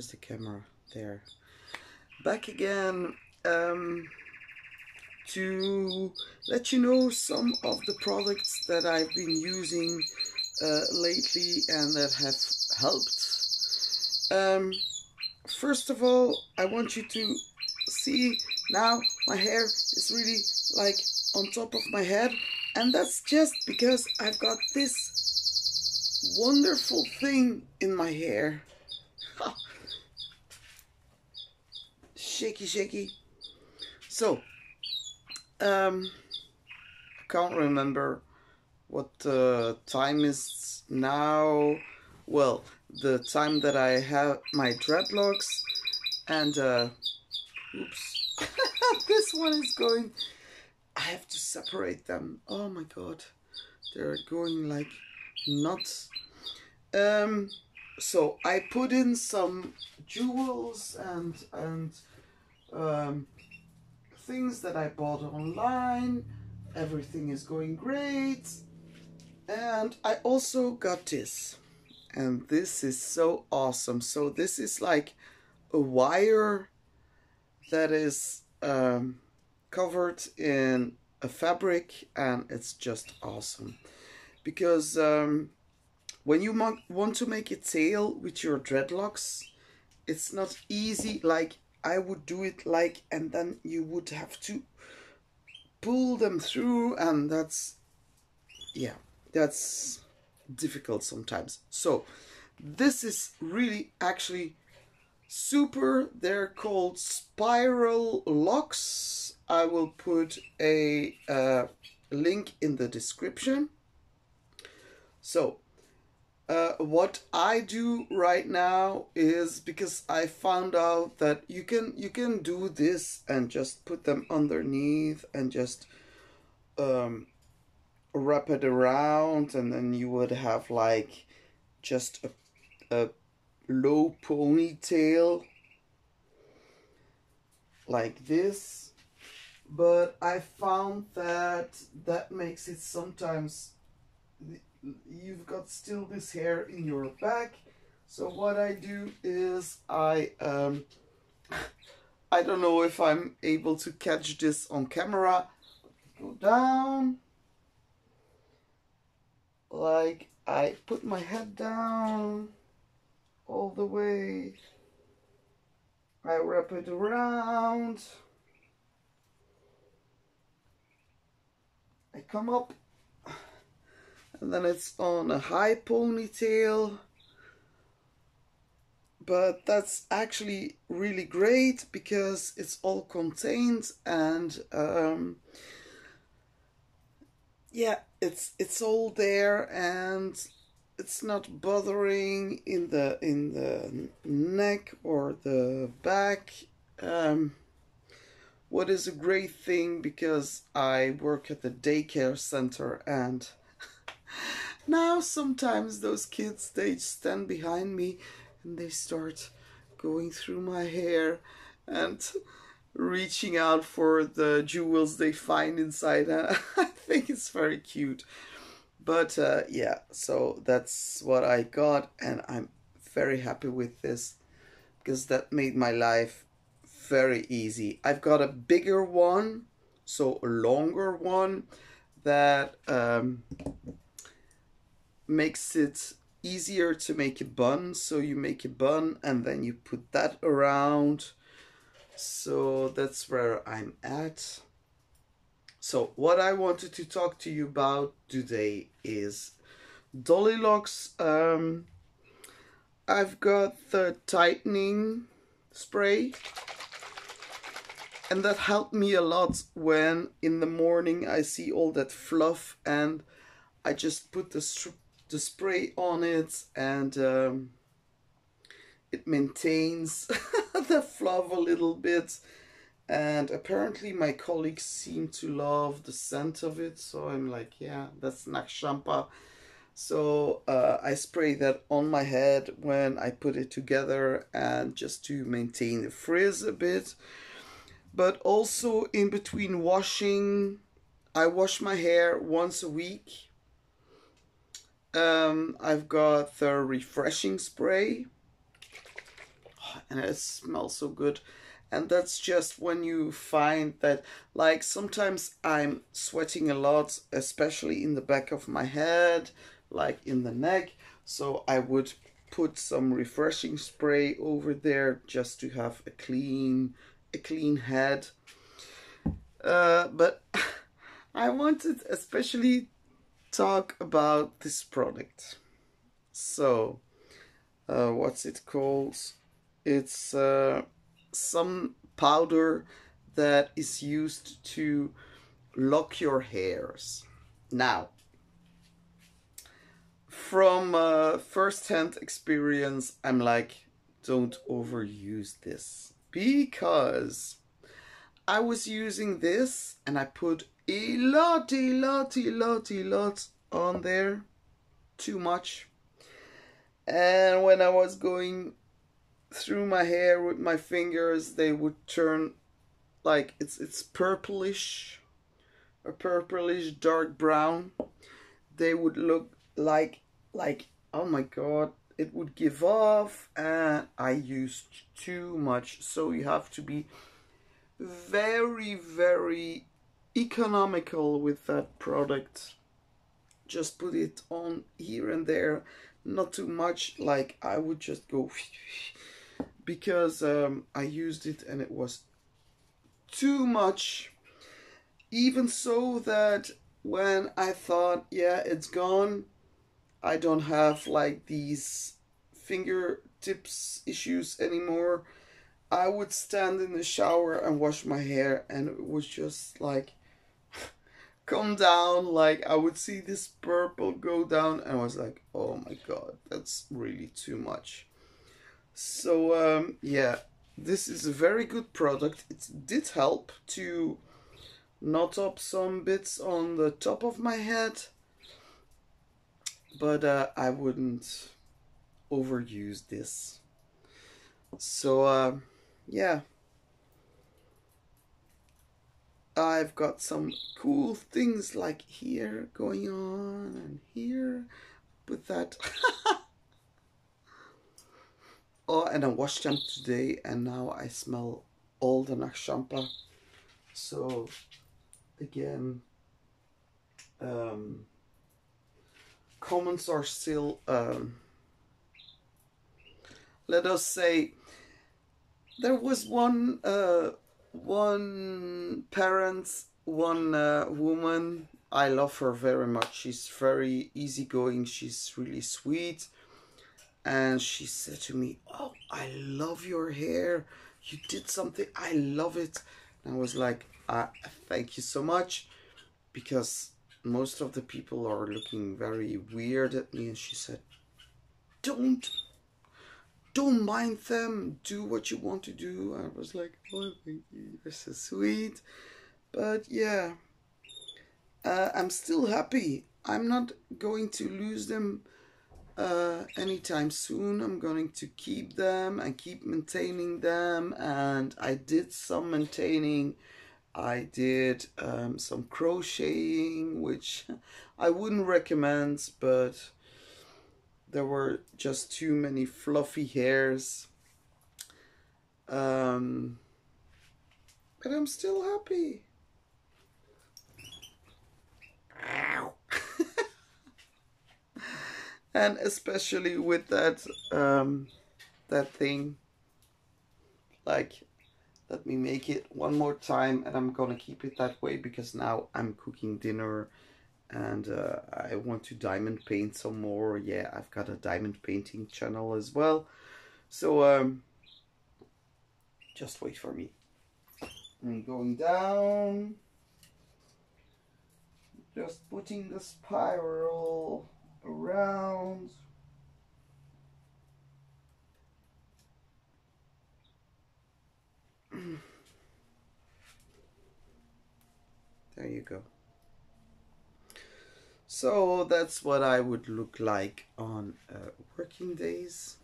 where's the camera? There. Back again um, to let you know some of the products that I've been using uh, lately and that have helped. Um, first of all, I want you to see now my hair is really like on top of my head and that's just because I've got this wonderful thing in my hair. shaky, shaky. So, um, I can't remember what the time is now. Well, the time that I have my dreadlocks and, uh, oops, this one is going, I have to separate them. Oh my god, they're going like nuts. Um, so I put in some jewels and and um, things that I bought online. Everything is going great. And I also got this. And this is so awesome. So this is like a wire that is um, covered in a fabric and it's just awesome. Because um, when you want to make a tail with your dreadlocks, it's not easy like I would do it like and then you would have to pull them through and that's yeah that's difficult sometimes. So this is really actually super. They're called spiral locks. I will put a uh, link in the description. So uh, what I do right now is because I found out that you can you can do this and just put them underneath and just um, wrap it around and then you would have like just a, a low ponytail like this. But I found that that makes it sometimes you've got still this hair in your back. So what I do is I um, I don't know if I'm able to catch this on camera. Go down. Like I put my head down all the way. I wrap it around. I come up and then it's on a high ponytail. But that's actually really great because it's all contained and um, yeah it's it's all there and it's not bothering in the in the neck or the back. Um, what is a great thing because I work at the daycare center and now sometimes those kids they stand behind me and they start going through my hair and reaching out for the jewels they find inside. I think it's very cute. But uh, yeah so that's what I got and I'm very happy with this because that made my life very easy. I've got a bigger one so a longer one that um, makes it easier to make a bun. So you make a bun and then you put that around. So that's where I'm at. So what I wanted to talk to you about today is dolly locks. Um, I've got the tightening spray and that helped me a lot when in the morning I see all that fluff and I just put the the spray on it and um, it maintains the fluff a little bit. And apparently my colleagues seem to love the scent of it. So I'm like yeah that's Nag Shampa so uh, I spray that on my head when I put it together and just to maintain the frizz a bit but also in between washing I wash my hair once a week um, I've got the refreshing spray. And it smells so good. And that's just when you find that, like, sometimes I'm sweating a lot, especially in the back of my head, like in the neck. So I would put some refreshing spray over there just to have a clean, a clean head. Uh, but I wanted especially talk about this product. So, uh, what's it called? It's uh, some powder that is used to lock your hairs. Now, from uh, first-hand experience, I'm like, don't overuse this because I was using this and I put a lot, a lot, a lot, a lot on there, too much. And when I was going through my hair with my fingers, they would turn like it's it's purplish, a purplish dark brown. They would look like like oh my god, it would give off, and I used too much. So you have to be very very economical with that product. Just put it on here and there, not too much. Like I would just go because um, I used it and it was too much. Even so that when I thought, yeah, it's gone, I don't have like these fingertips issues anymore. I would stand in the shower and wash my hair, and it was just like come down. Like I would see this purple go down, and I was like, oh my god, that's really too much. So um, yeah, this is a very good product. It did help to knot up some bits on the top of my head, but uh, I wouldn't overuse this. So uh, yeah, I've got some cool things like here going on and here with that. Oh, and I washed them today and now I smell all the Nag Shampa. So, again, um, comments are still, um, let us say, there was one, uh, one parent, one uh, woman, I love her very much. She's very easygoing, she's really sweet and she said to me, "Oh, I love your hair. You did something. I love it." And I was like, uh, "Thank you so much," because most of the people are looking very weird at me. And she said, "Don't, don't mind them. Do what you want to do." I was like, "Oh, thank you. You're so sweet." But yeah, uh, I'm still happy. I'm not going to lose them uh, anytime soon. I'm going to keep them and keep maintaining them. And I did some maintaining. I did um, some crocheting, which I wouldn't recommend, but there were just too many fluffy hairs. Um, but I'm still happy. And especially with that um, that thing like let me make it one more time and I'm gonna keep it that way because now I'm cooking dinner and uh, I want to diamond paint some more. Yeah I've got a diamond painting channel as well. So um, just wait for me. I'm going down. Just putting the spiral around. There you go. So that's what I would look like on uh, working days.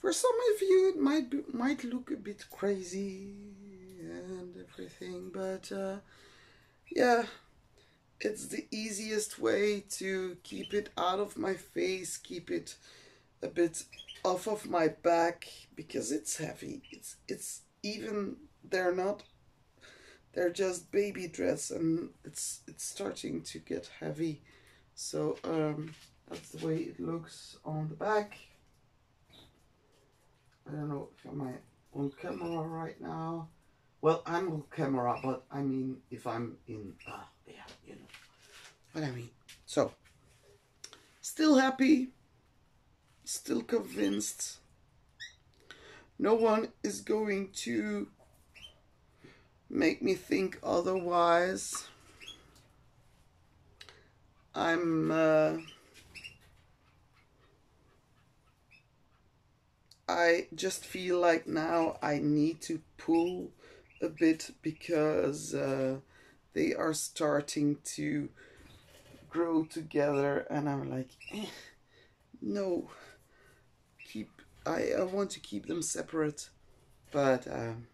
For some of you, it might be, might look a bit crazy and everything, but uh, yeah, it's the easiest way to keep it out of my face, keep it a bit off of my back because it's heavy. It's it's even they're not they're just baby dreads and it's it's starting to get heavy. So um that's the way it looks on the back. I don't know if I'm on camera right now. Well, I'm on camera, but I mean if I'm in, uh, yeah, you know what I mean. So, still happy, still convinced. No one is going to make me think otherwise. I'm uh, I just feel like now I need to pull a bit because uh, they are starting to grow together and I'm like eh, no keep I, I want to keep them separate but um,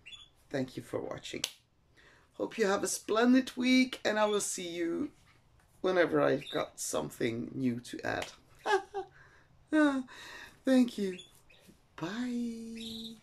thank you for watching. Hope you have a splendid week and I will see you whenever I've got something new to add. Thank you. Bye.